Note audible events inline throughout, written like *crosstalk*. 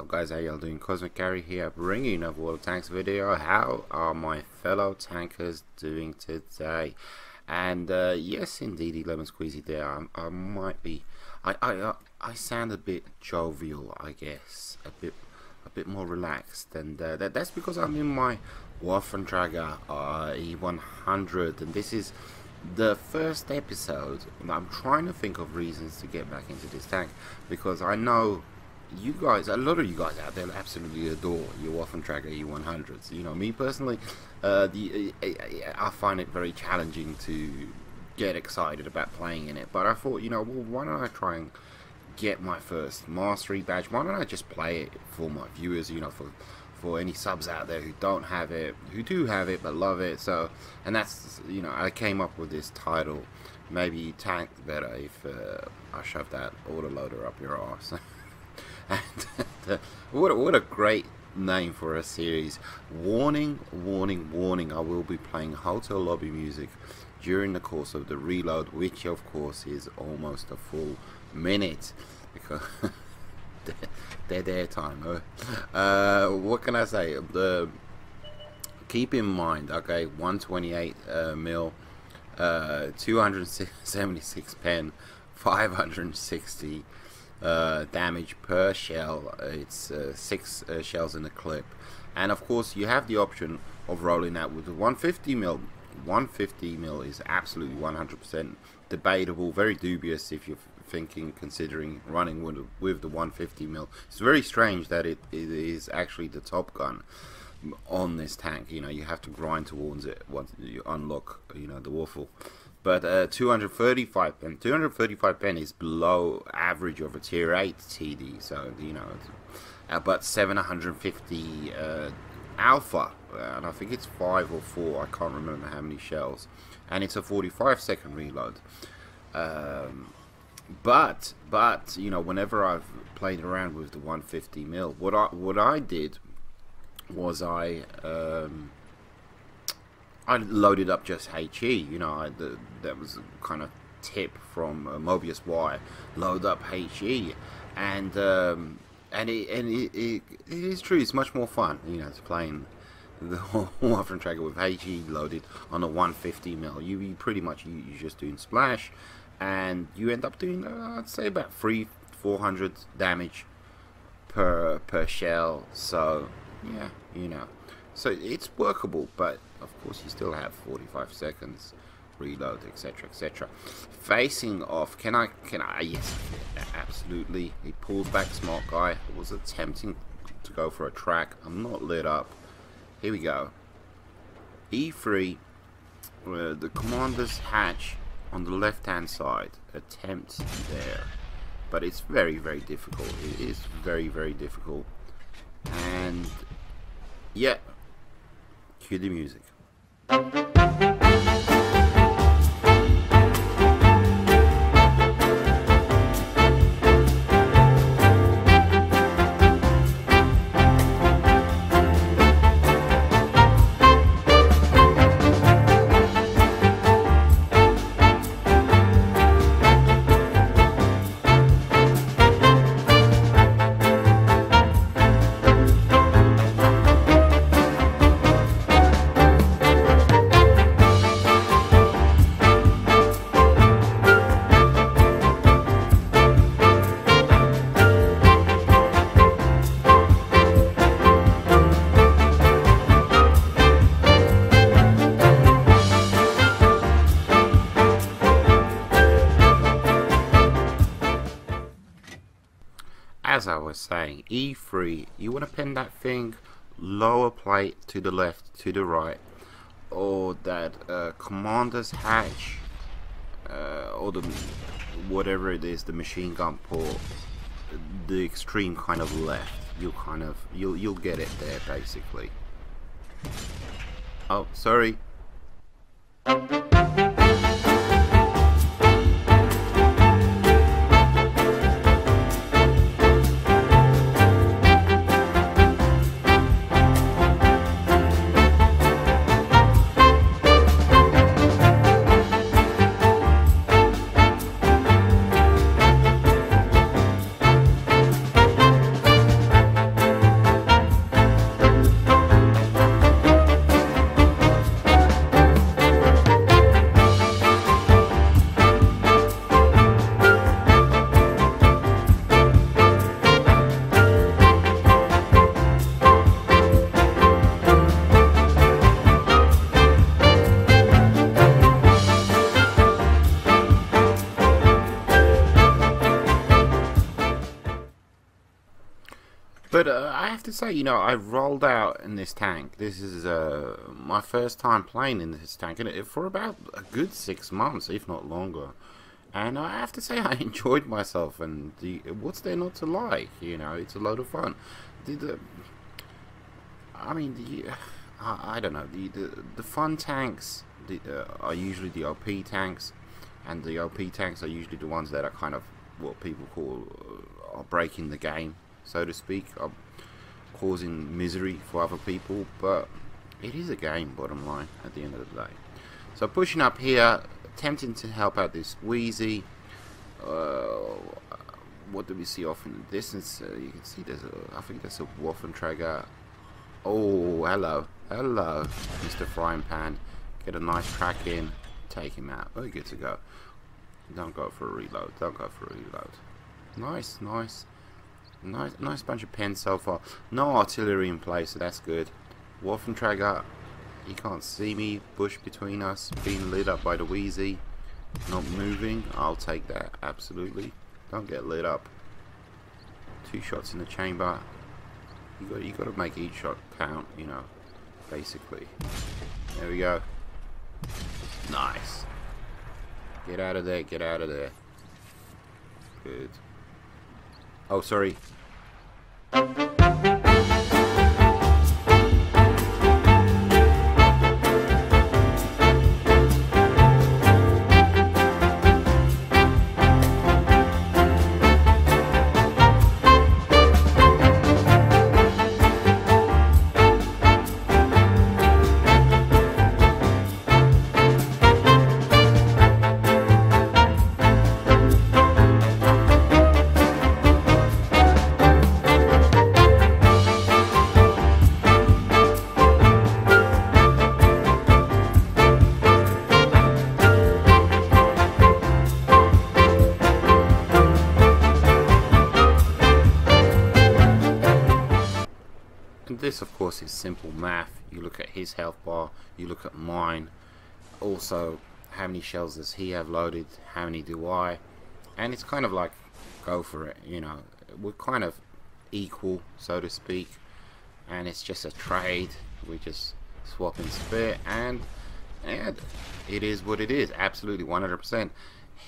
guys, how y'all doing? Cosmic Carrie here, bringing a World Tanks video. How are my fellow tankers doing today? And uh, yes, indeed, Lemon Squeezy there. I, I might be, I, I, I sound a bit jovial, I guess, a bit, a bit more relaxed, and uh, that, that's because I'm in my Waffentrager uh, E100, and this is the first episode. And I'm trying to think of reasons to get back into this tank because I know you guys, a lot of you guys out there absolutely adore your Waffentrager E100s. You know, me personally, uh, the uh, I find it very challenging to get excited about playing in it. But I thought, you know, well, why don't I try and get my first mastery badge? Why don't I just play it for my viewers? You know, for for any subs out there who don't have it, who do have it but love it. So, and that's you know, I came up with this title. Maybe tank better if uh, I shove that autoloader up your arse. *laughs* *laughs* what, a, what a great name for a series. Warning, warning, warning, I will be playing hotel lobby music during the course of the reload, which of course is almost a full minute because *laughs* dead air time. Uh, what can I say? The keep in mind, okay, 128 uh, mil, uh, 276 pen, 560 uh, damage per shell. It's uh, six uh, shells in the clip, and of course you have the option of rolling that with the 150 mil. 150 mil is absolutely 100% debatable, very dubious if you're thinking, considering running with, with the 150 mil. It's very strange that it, it is actually the top gun on this tank. You know, you have to grind towards it once you unlock, you know, the waffle but uh, 235 pen 235 pen is below average of a tier 8 TD so you know uh, but 750 uh, alpha and I think it's 5 or 4 I can't remember how many shells and it's a 45 second reload. Um, but but you know whenever I've played around with the 150 mil what I what I did was I um, I loaded up just HE. You know, I, the, that was kind of tip from uh, Mobius Y. Load up HE, and um, and it and it, it, it is true. It's much more fun. You know, it's playing the *laughs* Waffentrager with HE loaded on a 150 mil. You, you pretty much you, you're just doing splash, and you end up doing uh, I'd say about three 400 damage per per shell. So yeah, you know. So it's workable, but of course you still have 45 seconds reload, etc., etc. Facing off, can I, can I, yes, absolutely. He pulls back, smart guy. I was attempting to go for a track. I'm not lit up. Here we go. E3, uh, the commander's hatch on the left-hand side. Attempt there. But it's very, very difficult. It is very, very difficult. And, yeah, Cue the music. Thank you. As I was saying, E3, you want to pin that thing lower plate to the left, to the right, or that uh, commander's hatch, uh, or the whatever it is, the machine gun port, the extreme kind of left. You'll kind of you'll you'll get it there basically. Oh, sorry. But uh, I have to say, you know, I rolled out in this tank. This is uh, my first time playing in this tank, and it, for about a good six months, if not longer. And I have to say, I *laughs* enjoyed myself. And the, what's there not to like? You know, it's a load of fun. The, the I mean, the, *sighs* I, I, don't know. The, the the fun tanks the, uh, are usually the OP tanks, and the OP tanks are usually the ones that are kind of what people call uh, are breaking the game so to speak, of causing misery for other people, but it is a game, bottom line, at the end of the day. So pushing up here, attempting to help out this Wheezy. Uh, what do we see off in the distance? Uh, you can see there's a, I think there's a Waffenträger. Oh, hello, hello, Mr. Frying Pan. Get a nice track in, take him out. Very good to go. Don't go for a reload. Don't go for a reload. Nice, nice. Nice, nice bunch of pens so far. No artillery in place, so that's good. Waffenträger, you can't see me. Bush between us, being lit up by the Wheezy. Not moving, I'll take that, absolutely. Don't get lit up. Two shots in the chamber. You got, you got to make each shot count, you know, basically. There we go. Nice. Get out of there, get out of there. Good. Oh, sorry. Simple math. You look at his health bar you look at mine. Also how many shells does he have loaded? How many do I? And it's kind of like go for it you know. We're kind of equal so to speak. And it's just a trade. We just swap and spit and and it is what it is. Absolutely 100%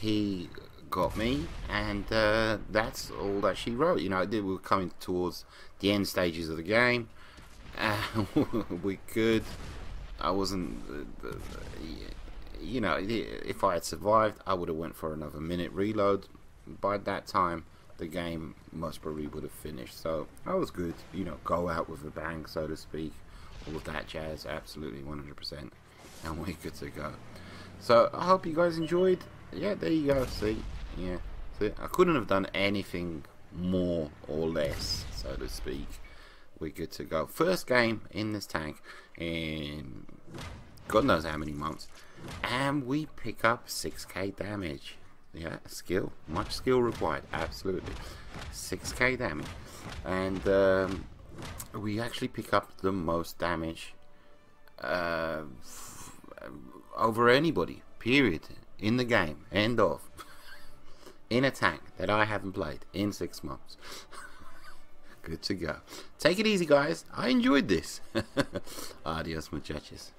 he got me, and uh, that's all that she wrote. You know, we were coming towards the end stages of the game. Uh, *laughs* we could. I wasn't. Uh, you know, if I had survived, I would have went for another minute reload. By that time, the game most probably would have finished. So I was good. You know, go out with a bang, so to speak. All of that jazz, absolutely 100%. And we're good to go. So I hope you guys enjoyed. Yeah, there you go. See, yeah. See, I couldn't have done anything more or less, so to speak. We're good to go. First game in this tank in God knows how many months. And we pick up 6k damage. Yeah, skill. Much skill required. Absolutely. 6k damage. And um, we actually pick up the most damage uh, over anybody. Period. In the game. End of *laughs* in a tank that I haven't played in six months. *laughs* Good to go. Take it easy, guys. I enjoyed this. *laughs* Adios, muchachos.